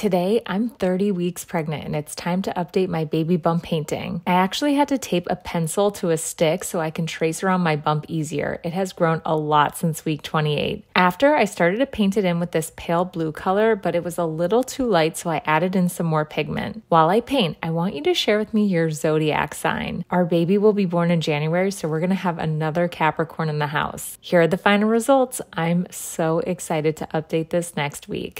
Today, I'm 30 weeks pregnant and it's time to update my baby bump painting. I actually had to tape a pencil to a stick so I can trace around my bump easier. It has grown a lot since week 28. After, I started to paint it in with this pale blue color, but it was a little too light, so I added in some more pigment. While I paint, I want you to share with me your zodiac sign. Our baby will be born in January, so we're gonna have another Capricorn in the house. Here are the final results. I'm so excited to update this next week.